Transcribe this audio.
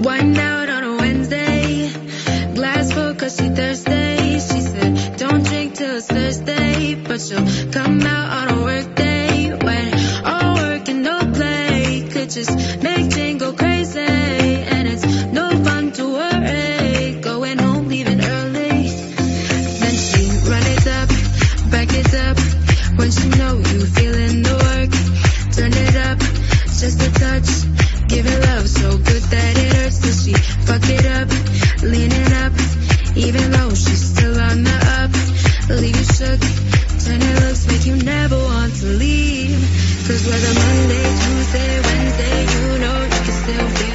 Wine out on a Wednesday, glass full cause she thirsty. She said, don't drink till it's Thursday, but she'll come out on a workday when all work and no play could just make Jane go crazy. And it's no fun to worry, going home, leaving early. Then she run it up, back it up, when she know you feeling the work. Turn it up, just a touch, give it love so she fucked it up, leaning up, even though she's still on the up. Leave you shook, turn your looks, make you never want to leave. Cause whether Monday, Tuesday, Wednesday, you know you can still be.